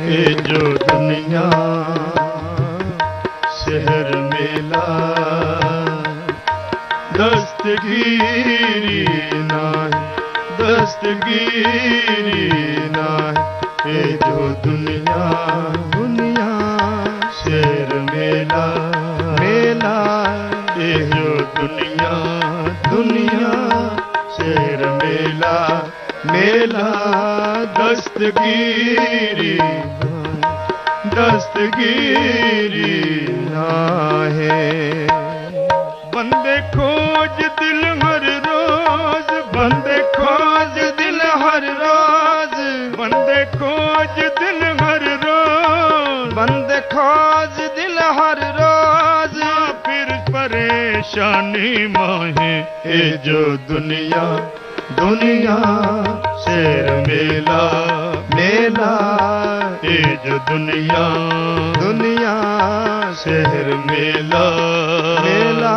ਇਹ ਜੋ ਦੁਨੀਆ ਸ਼ਹਿਰ ਮੇਲਾ ਦਸਤਗੀਰੀ ਨਾਹੀ ਦਸਤਗੀਰੀ ਨਾਹੀ, ਇਹ ਜੋ ਦੁਨੀਆ ਦੁਨੀਆ ਸ਼ਹਿਰ ਮੇਲਾ ਮੇਲਾ, ਇਹ ਜੋ ਦੁਨੀਆ ਦੁਨੀਆ ਸ਼ਹਿਰ ਮੇਲਾ। ਮੇਲਾ ਦਸਤਗੀਰੀ ਦਸਤਗੀਰੀ ਨਾਹੇ। ਬੰਦੇ ਖੋਜ ਦਿਲ ਹਰ ਰੋਜ਼, ਬੰਦੇ ਖੋਜ ਦਿਲ ਹਰ ਰੋਜ਼। ਬੰਦੇ ਖੋਜ ਦਿਲ ਹਰ ਰੋਜ਼, ਬੰਦ ਖੋਜ ਦਿਲ ਹਰ ਰੋਜ਼। ਫਿਰ ਪਰੇਸ਼ਾਨੀ ਮਾਹੇ ਇਹ ਜੋ ਦੁਨੀਆ ਦੁਨੀਆ ਸ਼ੇਰ ਮੇਲਾ ਮੇਲਾ। ਇਹ ਜੋ ਦੁਨੀਆ ਦੁਨੀਆ ਸ਼ਹਿਰ ਮੇਲਾ। ਮੇਲਾ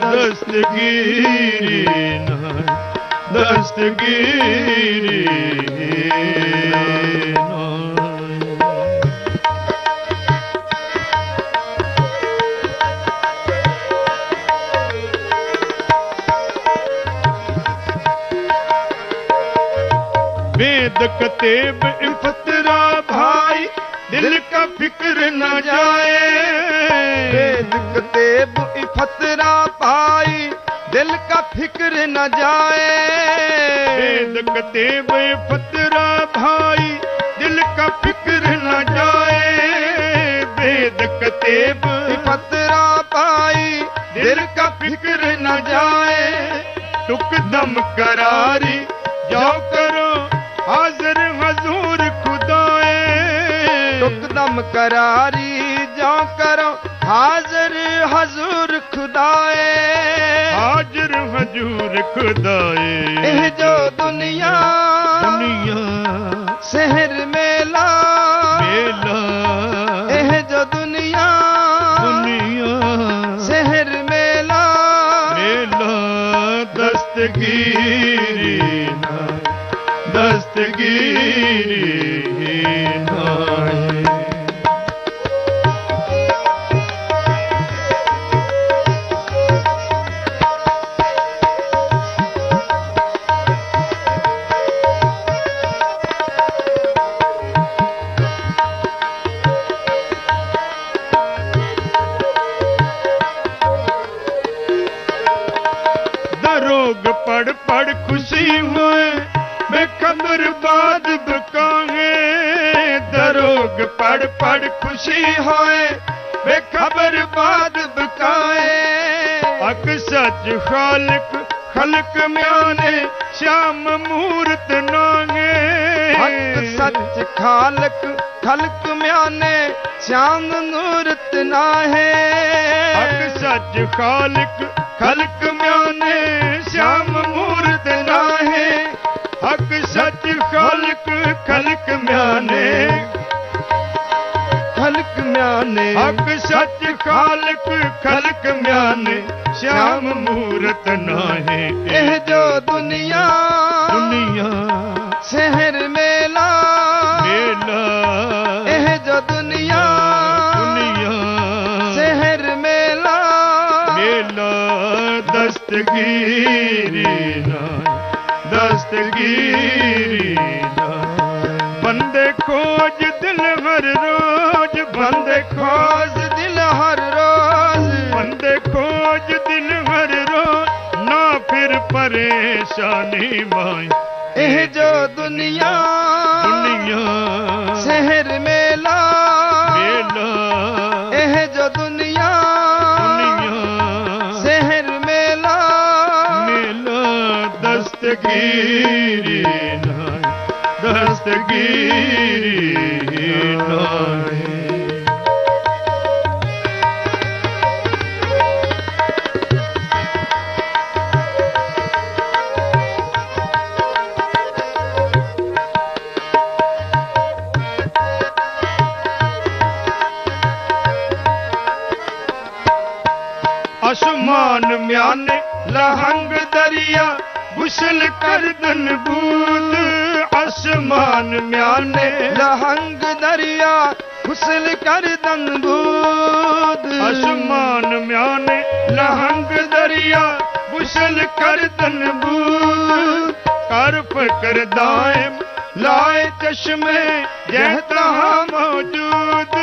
ਦਸਤਗੀਰੀ ਨਾ ਦਸਤਗੀਰੀ कतेब इफतरा भाई दिल का फिक्र न जाए वेद कतेब इफतरा पाई दिल का फिक्र न जाए वेद कतेब इफतरा भाई दिल का फिक्र न जाए वेद कतेब इफतरा पाई दिल का फिक्र न जाए टुक दम करारी ਕਰਮ ਕਰਾਰੀ ਜੋ ਕਰੋ ਹਾਜ਼ਰ ਹਜ਼ੂਰ ਖੁਦਾਏ। ਹਾਜ਼ਰ ਹਜ਼ੂਰ ਖੁਦਾਏ। ਇਹ ਜੋ ਦੁਨੀਆ ਦੁਨੀਆ ਸਹਿਰ ਮੇ ਹੋਏ ਵੇ ਖਬਰ ਬਾਦ ਬਕਾਏ। ਅਕ ਸੱਚ ਖਾਲਕ ਖਲਕ ਮਿਆਨੇ ਸ਼ਾਮ ਮੂਰਤ ਨਾਂਗੇ। ਹਕ ਸੱਚ ਖਾਲਕ ਖਲਕ ਮਿਆਨੇ ਸ਼ਾਮ ਮੂਰਤ ਨਾਹੇ। ਹਕ ਸੱਚ ਖਾਲਕ ਖਲਕ ਮਿਆਨੇ ਸ਼ਾਮ ਮੂਰਤ ਨਾਹੇ। ਅਕ ਸੱਚ ਖਾਲਕ ਖਲਕ ਮਿਆਨੇ ਮਿਆਨੇ। ਹਕ ਸੱਚ ਖਾਲਕ ਖਲਕ ਮਿਆਨੇ। ਸ਼ਾਮ ਮੂਰਤ ਨਾਹੇ ਇਹ ਜੋ ਦੁਨੀਆ ਦੁਨੀਆ। ਸ਼ਹਿਰ ਮੇਲਾ ਮੇਲਾ। ਇਹ ਜੋ ਦੁਨੀਆ ਦੁਨੀਆ। ਸ਼ਹਿਰ ਮੇਲਾ। ਮੇਲਾ ਦਸਤਗੀਰੀ ਨਾ ਦਸਤਗੀਰੀ ਨਾ ਬੰਦੇ ਖੋਜ ਦਿਲ ਹਰ ਰੋਜ਼ ਬੰਦੇ ਖੋਜ ਦਿਲ ਹਰ ਰੋਜ਼। ਬੰਦੇ ਖੋਜ ਦਿਲ ਹਰ ਰੋਜ਼। ਨਾ ਫਿਰ ਪਰੇਸ਼ਾਨੀ ਮਾਈ। ਇਹ ਜੋ ਦੁਨੀਆ ਦੁਨੀਆ। ਸ਼ਹਿਰ ਮੇਲਾ ਮੇਲਾ। ਇਹ ਜੋ ਦੁਨੀਆ ਦੁਨੀਆ। ਸ਼ਹਿਰ ਮੇਲਾ। ਮੇਲਾ ਦਸਤਗੀਰੀ ਨਾ ਦਸਤਗੀਰੀ ਗੁਸਲ ਕਰਦਨ ਬੂਤ ਅਸਮਾਨ ਮਿਆਨੇ, ਲਹੰਗ ਖੁਸਲ ਕਰ ਦੰਬੂਦ ਅਸਮਾਨ ਮਿਆਨੇ, ਲਹੰਗ ਦਰਿਆ ਬੁਸ਼ਲ ਕਰ ਤਨਬੂਦ ਕਰ ਫਕਰ ਦਾਇਮ, ਲਾਏ ਚਸ਼ਮੇ, ਜਹ ਤਹਾਂ ਮੌਜੂਦ।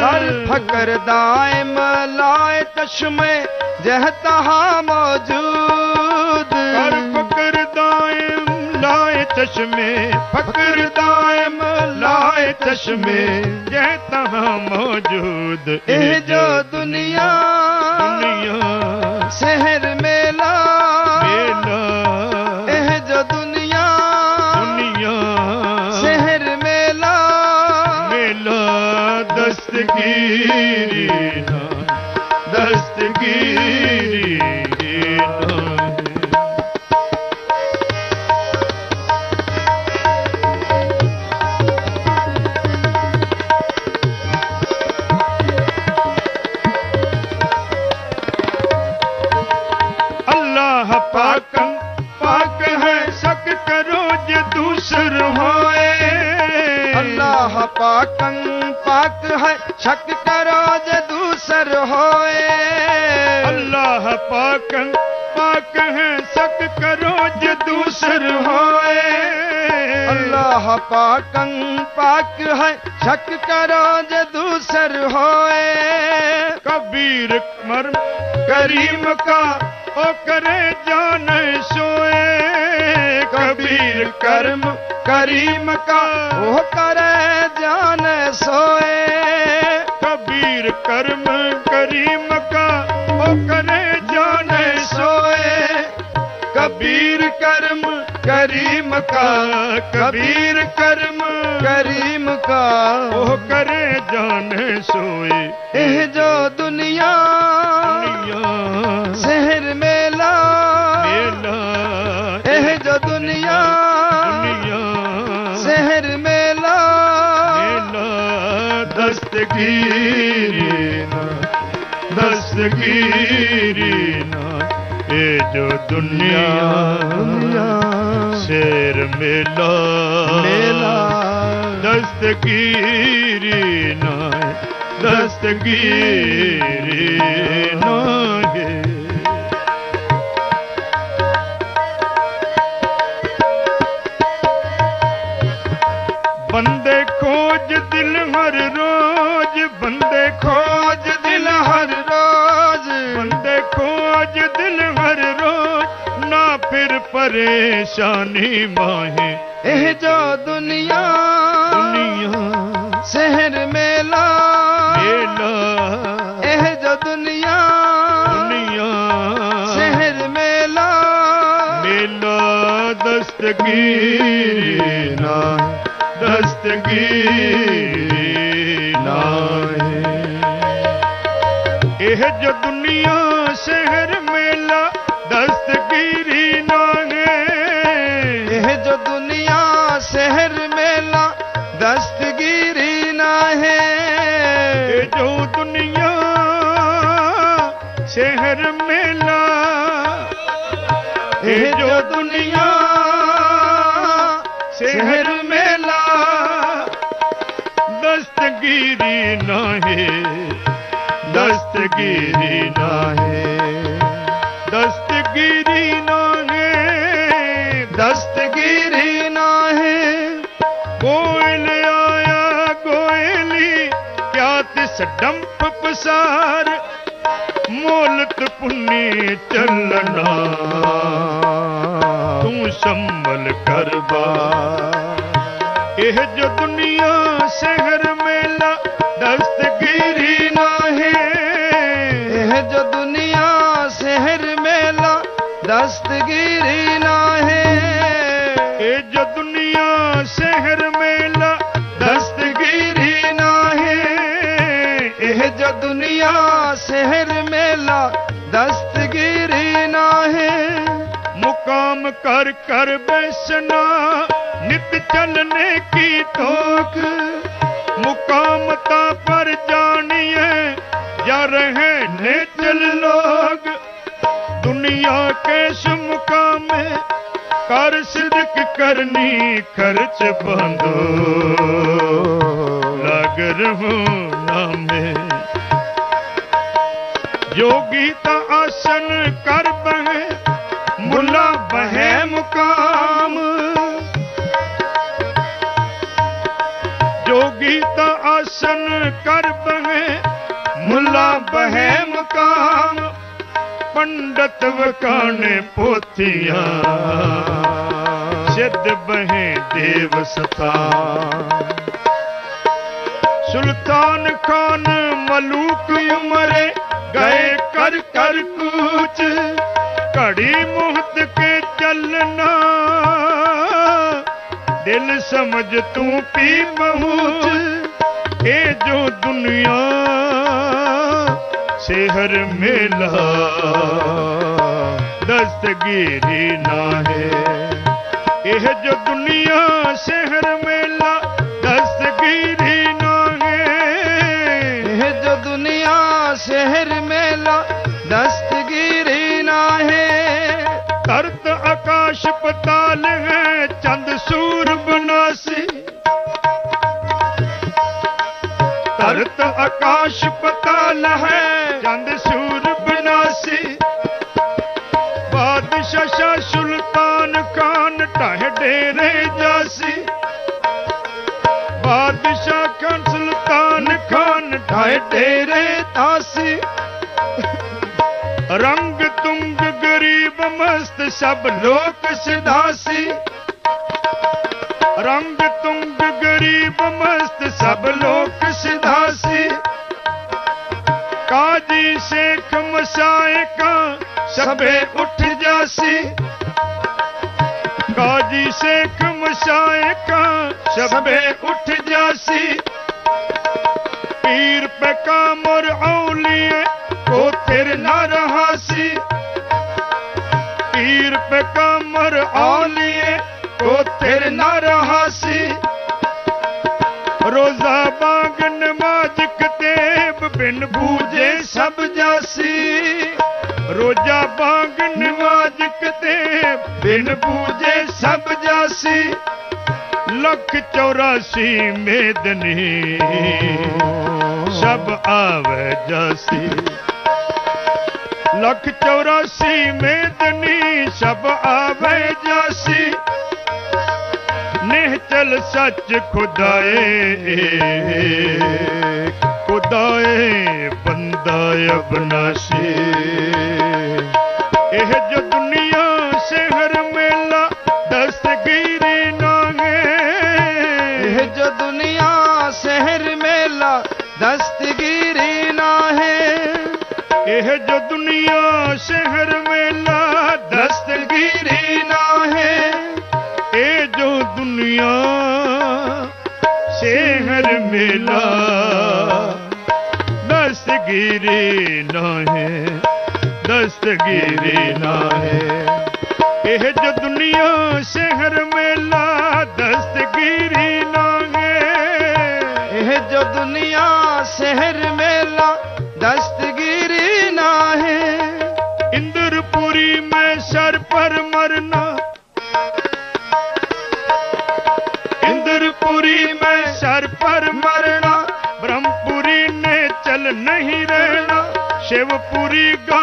ਕਰ ਫਕਰ ਦਾਇਮ, ਲਾਏ ਚਸ਼ਮੇ, ਜਹ ਤਹਾ ਮੌਜੂਦ। ਲਾਏ ਚਸ਼ਮੇ ਫਕਰ ਦਾਇਮ ਲਾਏ ਚਸ਼ਮੇ ਜਹ ਤਹਾਂ ਮੌਜੂਦ ਇਹ ਜੋ ਦੁਨੀਆ ਦੁਨੀਆ ਸ਼ਹਿਰ ਮੇਲਾ ਮੇਲਾ ਇਹ ਜੋ ਦੁਨੀਆ ਦੁਨੀਆ ਸ਼ਹਿਰ ਮੇਲਾ ਮੇਲਾ ਪਾਕ ਪਾਕ ਹੈ ਸਕ ਕਰੋ ਜੇ ਦੂਸਰ ਹੋਏ। ਅੱਲਾਹ ਪਾਕੰ ਪਾਕ ਹੈ ਸ਼ਕ ਕਰੋ ਜੇ ਦੂਸਰ ਹੋਏ। ਅੱਲਾਹ ਪਾਕੰ ਪਾਕ ਹੈ ਸ਼ਕ ਕਰੋ ਜੇ ਦੂਸਰ ਹੋਏ। ਅੱਲਾਹ ਪਾਕੰ ਪਾਕ ਹੈ ਸ਼ਕ ਕਰੋ ਜੇ ਦੂਸਰ ਹੋਏ। ਕਬੀਰ ਕਰੀਮ ਕਾ ਹੋ ਕਰੇ ਜਾਣ ਸੋਏ, ਕਬੀਰ ਕਰਮ ਕਰੀਮ ਕਾ ਉਹ ਕਰੇ ਜਾਣ ਸੋਏ। ਕਬੀਰ ਕਰਮ ਕਰੀਮ ਕਾ ਉਹ ਕਰੇ ਜਾਣ ਸੋਏ। ਕਬੀਰ ਕਰਮ ਕਰੀਮ ਕਾ, ਕਬੀਰ ਕਰਮ ਕਰੀਮ ਕਾ ਉਹ ਕਰੇ ਜਾਣ ਸੋਏ। ਇਹ ਜੋ ਦੁਨੀਆ दसगी न जो दुनिया शेर मेला मेला की न दस्ती न ਪਰੇਸ਼ਾਨੀ ਮਾਹੇ ਇਹ ਜੋ ਦੁਨੀਆ ਦੁਨੀਆ ਸ਼ਹਿਰ ਮੇਲਾ ਮੇਲਾ ਇਹ ਜੋ ਦੁਨੀਆ ਦੁਨੀਆ ਸ਼ਹਿਰ ਮੇਲਾ ਮੇਲਾ ਦਸਤਗੀਰੀ ਨਾ ਦਸਤਗੀਰੀ ਨਾ ਇਹ ਜੋ ਦੁਨੀਆ ਚੱਲਣਾ। ਤੂੰ ਸੰਭਲ ਕਰ ਬਾਰ ਇਹ ਜੋ ਦੁਨੀਆ ਸ਼ਹਿਰ ਮੇਲਾ ਦਸਤਗੀਰੀ ਨਾ ਹੈ ਇਹ ਜੋ ਦੁਨੀਆ ਸ਼ਹਿਰ ਮੇਲਾ ਦਸਤਗੀਰੀ ਨਾ ਹੈ ਇਹ ਜੋ ਦੁਨੀਆ ਸ਼ਹਿਰ ਮੇਲਾ ਦਸਤਗੀਰੀ ਨਾ ਹੈ ਇਹ ਜੋ ਦੁਨੀਆ ਸ਼ਹਿਰ कर कर बैसना नित चलने की तोक मुकामता पर जानिए या रहे ने चल लोग दुनिया के मुकाम कर सिदक करनी खर्च बंदो लग करहूं नामे योगी ता आसन कर ਦਰਸ਼ਨ ਕਰ ਬਹਿ ਮੁੱਲਾ ਬਹਿ ਮਕਾਮ ਪੰਡਤ ਵਕਾਣੇ ਪੋਥੀਆਂ। ਸਿੱਧ ਬਹਿ ਦੇਵ ਸਤਾ ਸੁਲਤਾਨ ਖਾਨ ਮਲੂਕ ਉਮਰੇ, ਗਏ ਕਰ ਕਰ ਕੂਚ, ਘੜੀ ਮੁਹਤ ਕੇ ਚੱਲਣਾ। ਦਿਲ ਸਮਝ ਤੂੰ ਪੀ ਮਹੂਚ ਇਹ ਜੋ ਦੁਨੀਆ ਸ਼ਹਿਰ ਮੇਲਾ ਦਸਤਗੀਰੀ ਨਾ ਹੈ ਇਹ ਜੋ ਦੁਨੀਆ ਮੇਲਾ ਢਾਹ ਡੇਰੇ ਜਾਸੀ ਬਾਦਸ਼ਾਹ ਖਾਨ ਸੁਲਤਾਨ ਖਾਨ ਢਾਹ ਡੇਰੇ ਤਾਸੀ ਰੰਗ ਤੁੰਗ ਗਰੀਬ ਮਸਤ ਸਭ ਲੋਕ ਸਿਧਾਸੀ। ਰੰਗ ਤੁੰਗ ਗਰੀਬ ਮਸਤ ਸਭ ਲੋਕ ਸਿਧਾਸੀ। ਕਾਜੀ ਸ਼ੇਖ ਮਸਾਇਕਾ ਸਭੇ ਉੱਠ शेख मशाइका सबे उठ जासी पीर पे कामर औलिए को तेरे न रहासी पीर पे कामर औलिए को तेरे न रहासी रोजा बागन माजिक देव बिन बूझे सब जासी रोजा बागन माजिक देव बिन बूझे ਚੌਰਾਸੀ ਲੱਖ ਚੌਰਾਸੀ ਮੇਦਨੀ। ਸਭ ਆਵੇ ਜਾਸੀ। ਲੱਖ ਚੌਰਾਸੀ ਮੇਦਨੀ, ਸਭ ਆਵੇ ਜਾਸੀ। ਨਿਹ ਚਲ ਸੱਚ ਖੁਦਾਏ ਖੁਦਾਏ ਬੰਦਾ ਅਬਨਾਸੀ। ਇਹ ਜੋ ਦੁਨੀਆ ਇਹ ਜੋ ਦੁਨੀਆ ਸ਼ਹਿਰ ਮੇਲਾ ਦਸਤਗੀਰੀ ਨਾ ਹੈ ਇਹ ਜੋ ਦੁਨੀਆ ਸ਼ਹਿਰ ਮੇਲਾ ਦਸਤਗੀਰੀ ਨਾ ਹੈ ਦਸਤਗੀਰੀ ਨਾ ਹੈ ਇਹ ਜੋ ਦੁਨੀਆ ਸ਼ਹਿਰ ਮੇਲਾ ਦਸਤਗੀਰੀ ਨਾ ਹੈ ਇਹ ਜੋ ਦੁਨੀਆ ਸ਼ਹਿਰ शिवपुरी गा होए गो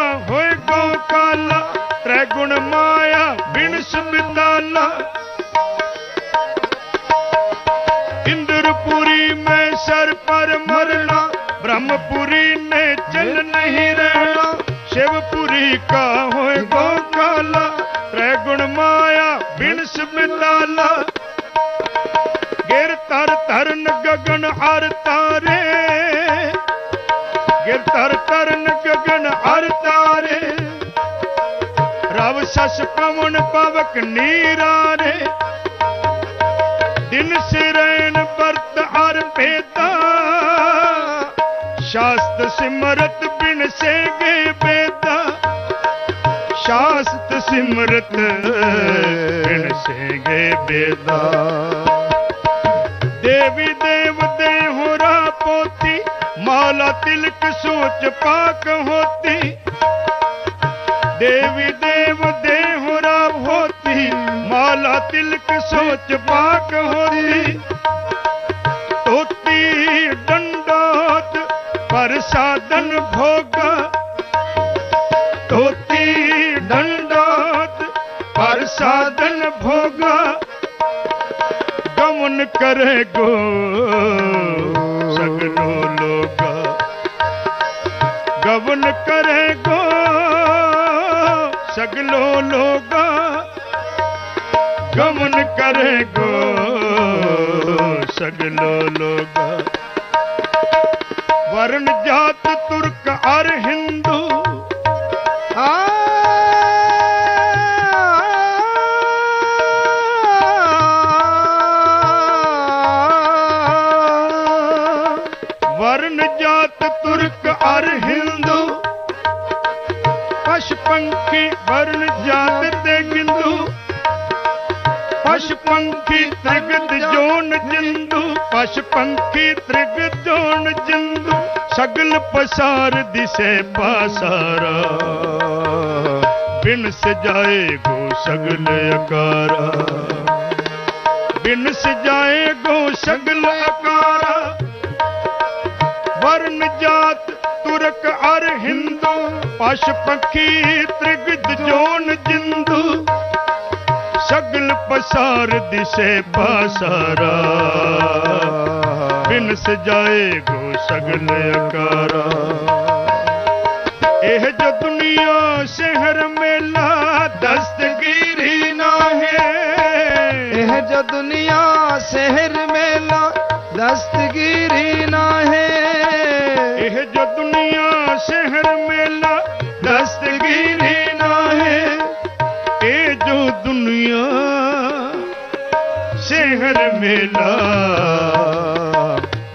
ਸਿਮਰਤ ਬਿਨ ਗਏ ਬੇਤਾ। ਸ਼ਾਸਤ ਸਿਮਰਤ ਬਿਨ ਸੇਗੇ ਬੇਦਾ ਦੇਵੀ ਦੇਵ ਦੇ ਹੋਰਾ ਪੋਤੀ, ਮਾਲਾ ਤਿਲਕ ਸੋਚ ਪਾਕ ਹੋਤੀ। ਦੇਵੀ ਦੇਵ ਦੇ ਹੋਰਾ ਹੋਤੀ, ਮਾਲਾ ਤਿਲਕ ਸੋਚ ਪਾਕ ਹੋਤੀ। ਕਰੇ ਗੋ ਸਗਲੋ ਲੋਗਾ ਗਵਨ ਕਰੇ ਗੋ ਸਗਲੋ ਲੋਗਾ ਗਮਨ ਕਰੇ ਗੋ ਸਗਲੋ ਲੋਗਾ ਵਰਨ ਜਾਤ ਤੁਰਕ ਅਰ ਹਿੰਦੂ ਜਿੰਦੂ ਪਸ਼ ਪੰਖੀ ਤ੍ਰਿਗਤ ਜੋਨ ਜਿੰਦੂ, ਸਗਲ ਪਸਾਰ ਦਿਸੇ ਪਾਸਾਰਾ। ਬਿਨ ਸਜਾਏ ਗੋ ਸਗਲ ਅਕਾਰਾ ਬਿਨ ਸਜਾਏ ਗੋ ਸਗਲ ਅਕਾਰਾ ਵਰਨ ਜਾਤ ਤੁਰਕ ਅਰ ਹਿੰਦੂ, ਪਸ਼ ਪਖੀ ਤ੍ਰਿਗਤ ਜੋਨ ਜਿੰਦੂ ਸਗਲ ਪਸਾਰ ਦਿਸੇ ਪਾਸਾਰਾ। ਬਿਨ ਸਜਾਏ ਗੋ ਸਗਲ ਅਕਾਰਾ। ਇਹ ਜੋ ਦੁਨੀਆ ਸ਼ਹਿਰ ਮੇਲਾ ਦਸਤਗੀਰੀ ਨਾ ਹੈ ਇਹ ਜੋ ਦੁਨੀਆ ਸ਼ਹਿਰ ਮੇਲਾ ਦਸਤਗੀਰੀ ਮੇਲਾ।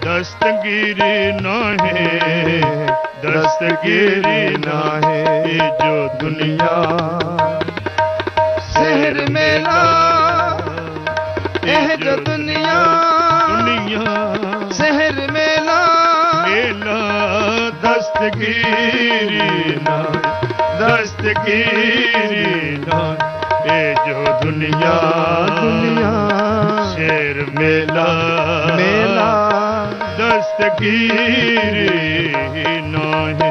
ਦਸਤਗੀਰੀ ਨਾ ਹੈ ਦਸਤਗੀਰੀ ਨਾ ਹੈ ਇਹ ਜੋ ਦੁਨੀਆ। ਸ਼ਹਿਰ ਮੇਲਾ ਇਹ ਜੋ ਦੁਨੀਆ। ਦੁਨੀਆ। ਸ਼ਹਿਰ ਮੇਲਾ। ਮੇਲਾ ਦਸਤਗੀਰੀ ਨਾ ਦਸਤਗੀਰੀ ਨਾ ਇਹ ਜੋ ਦੁਨੀਆ। ਦੁਨੀਆ। ਸ਼ੇਰ ਮੇਲਾ। ਮੇਲਾ। ਦਸਤਗੀਰੀ ਨਾਹੇ।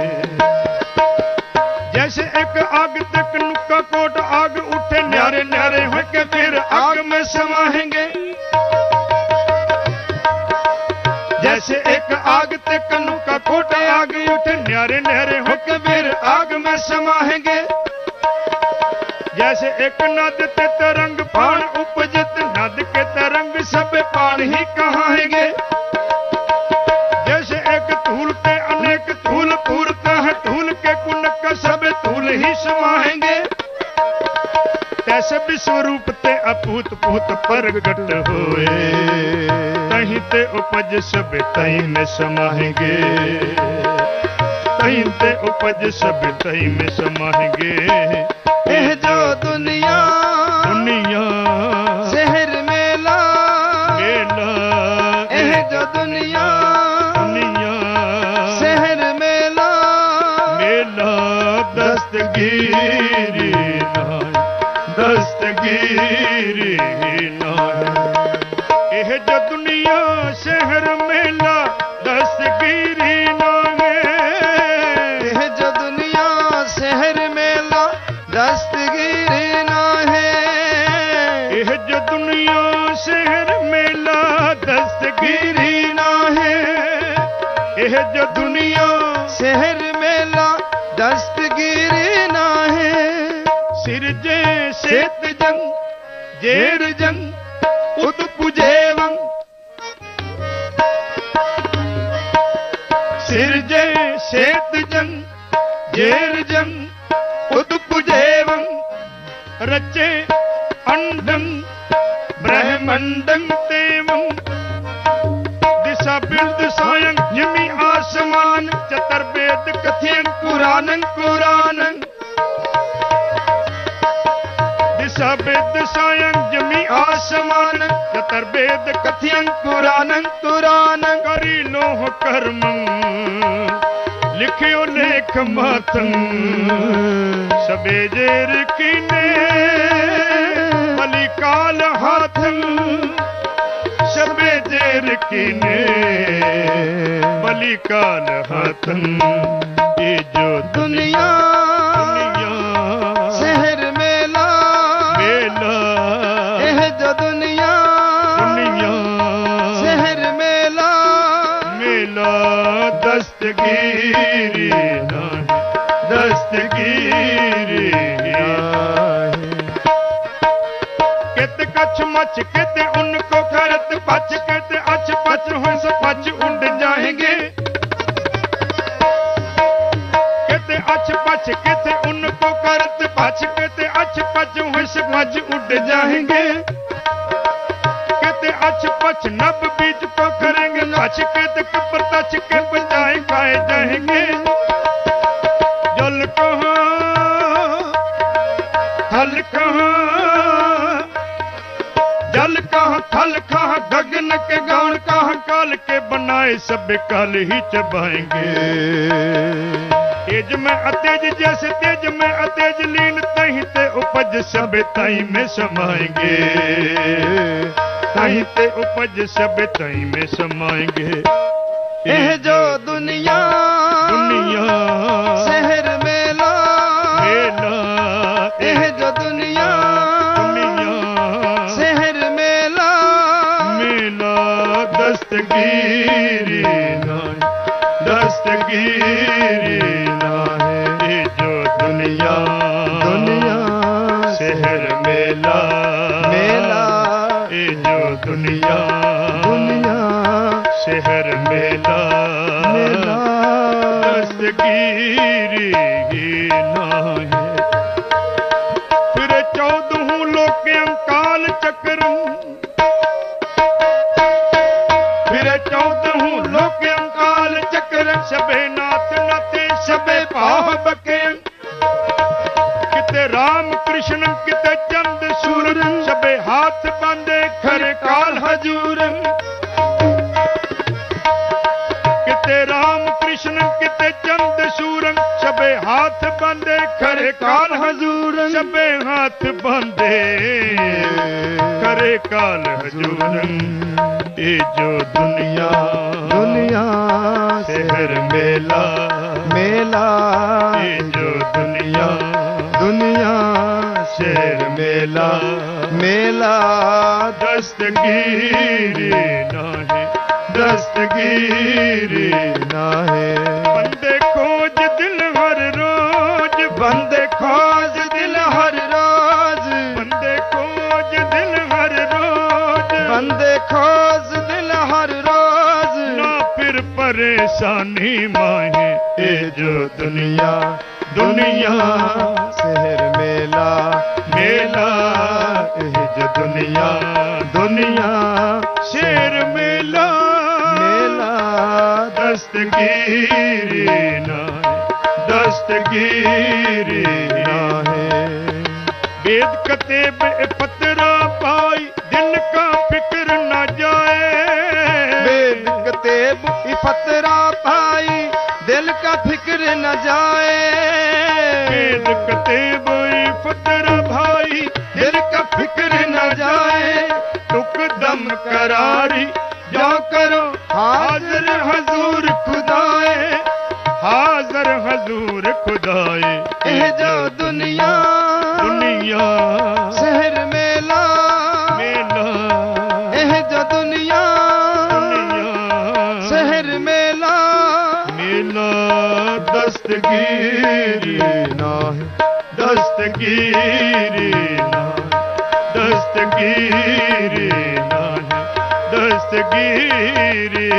ਜੈਸੇ ਇੱਕ ਅਗ ਤੱਕ ਨੁੱਕਾ ਕੋਟ ਅਗ ਉੱਠੇ ਨਿਆਰੇ ਨਿਆਰੇ ਹੋ ਕੇ ਫਿਰ ਅਗ ਮੇ ਸਮਾਹेंगे ਜੈਸੇ ਇੱਕ ਅਗ ਤੱਕ ਨੁਕਾ ਕੋਟ ਅਗ ਉੱਠੇ ਨਿਆਰੇ ਨਿਆਰੇ ਹੋ ਕੇ ਫਿਰ ਅਗ ਮੇ ਸਮਾਹेंगे ਜੈਸੇ ਇੱਕ ਨਦ ਤੇ ਤਰੰਗ ਪਾਣ ਉੱਪ ਬਹੁਤ ਪ੍ਰਗਟ ਹੋਏ। ਤਹੀਂ ਤੇ ਉਪਜ ਸਭ ਤਹੀਂ ਮੈਂ ਸਮਾਹਗੇ ਤਹੀਂ ਤੇ ਉਪਜ ਸਭ ਤਹੀਂ ਮੈਂ ਸਮਾਹਗੇ ਇਹ ਜੋ ਦੁਨੀਆ ਇਹ ਜੋ ਦੁਨੀਆ ਸ਼ਹਿਰ ਮੇਲਾ ਦਸਤਗੀਰੀ ਨਾ ਹੈ। ਸਿਰਜੇ ਸੇਤ ਜੰਗ, ਜੇਰ ਜੰਗ ਉਤ ਪੁਜੇਵੰ ਸਿਰਜੇ ਸੇਤ ਜੰਗ, ਜੇਰ ਜੰਗ ਉਤ ਪੁਜੇਵੰ ਰਚੇ ਅੰਡੰ, ਬ੍ਰਹਮੰਡੰ ਤੇਵੰ ਕੁਰਾਨੰ ਕੁਰਾਨੰ। ਦਿਸ਼ਾ ਬਿਰਦ ਸਾਯੰ ਜਿਮੀ ਆਸਮਾਨ। ਚਤਰ ਵੇਦ ਕਥਿਯੰ ਕੁਰਾਨੰ ਕੁਰਾਨੰ। ਕਰੀ ਲੋਹ ਕਰਮੰ, ਲਿਖਿਓ ਲੇਖ ਮਾਤੰ ਸਬੇ ਜੇਰ ਕੀਨੇ ਬਲੀ ਕਾਲ ਹਾਥੰ ਫੇਰ ਕਿਨੇ ਬਲੀ ਕਾਲ ਹਤਨ ਇਹ ਜੋ ਦੁਨੀਆ ਦੁਨੀਆ। ਸਹਿਰ ਮੇਲਾ ਮੇਲਾ। ਇਹ ਜੋ ਦੁਨੀਆ ਦੁਨੀਆ। ਸਹਿਰ ਮੇਲਾ। ਮੇਲਾ ਦਸਤਗੀਰੀ ਨਾ ਦਸਤਗੀਰੀ। कछ कित उनको करत पच कित अच पच हुस पच उड़ जाएँगे। कित अच पच कित उनको करत पच कित अच पच हुस पच उड़ जाएँगे। कित अच पच नब बीज को करेंगे पच कित कपर तच के बजाए खाए जाएँगे। जल कहाँ, थल कहाँ ਨਾ ਇਹ ਸਭ ਕਲ ਹੀ ਚਬਾਏਗੇ। ਤੇਜ ਮੈਂ ਅਤੇਜ ਜਸ ਤੇਜ ਮੈਂ ਅਤੇਜ ਲੀਨ ਤਹੀ ਤੇ ਉਪਜ ਸਭ ਤਾਈ ਮੈਂ ਸਮਾਏਗੇ। ਤਹੀਂ ਤੇ ਉਪਜ ਸਭ ਤਾਈ ਮੈਂ ਸਮਾਏਗੇ। ਇਹ ਜੋ ਦੁਨੀਆ जो दुला शहर मेला मेला जो ਰਾਮ ਕ੍ਰਿਸ਼ਨ ਕਿਤੇ ਚੰਦ ਸੂਰ ਸਭੇ ਹੱਥ ਬੰਦੇ ਖਰ ਕਾਲ ਹਜੂਰ। ਕਿਤੇ ਰਾਮ ਕ੍ਰਿਸ਼ਨ ਕਿਤੇ ਚੰਦ ਸੂਰ ਸਭੇ ਹੱਥ ਬੰਦੇ ਖਰ ਕਾਲ ਹਜੂਰ। ਸਭੇ ਹੱਥ ਬੰਦੇ ਖਰੇ ਕਾਲ ਹਜੂਰ। ਇਹ ਜੋ ਦੁਨੀਆ ਦੁਨੀਆ ਸਹਿਰ ਮੇਲਾ ਮੇਲਾ। ਇਹ ਜੋ ਦੁਨੀਆ। ਦੁਨੀਆ ਸ਼ੇਰ ਮੇਲਾ ਮੇਲਾ। ਦਸਤਗੀਰੀ ਨਾਹੀ ਦਸਤਗੀਰੀ ਨਾਹੀ। ਬੰਦੇ ਖੋਜ ਦਿਲ ਹਰ ਰੋਜ ਬੰਦੇ ਖੋਜ ਦਿਲ ਹਰ ਰੋਜ। ਬੰਦੇ ਖੋਜ ਦਿਲ ਹਰ ਰੋਜ। ਬੰਦੇ ਖੋਜ ਦਿਲ ਹਰ ਰੋਜ। ਨਾ ਫਿਰ ਪਰੇਸ਼ਾਨੀ ਮਾਹੇ ਇਹ ਜੋ ਦੁਨੀਆ ਦੁਨੀਆ। ਮੇਲਾ ਮੇਲਾ ਇਹ ਜ ਦੁਨੀਆ ਦੁਨੀਆ ਸ਼ੇਰ ਮੇਲਾ। ਮੇਲਾ। ਦਸਤਗੀਰੀ ਨਾ ਦਸਤਗੀਰੀ ਨਾ ਹੈ ਵੇਦ ਕਤੇਬ ਪਤਰਾ ਪਾਈ ਦਿਨ ਕਾ ਫਿਕਰ ਨਾ ਜਾਏ। ਕਤੇ ਕਤੇਬ ਪਤਰਾ ਪਾਈ ਦਿਲ ਕਾ ਫਿਕਰ ਨਾ ਜਾਏ। ਵੇਦ ਕਤੇਬ कतेब पतरा भाई ਦਸਤਗੀਰੀ ਨਾ ਦਸਤਗੀਰੀ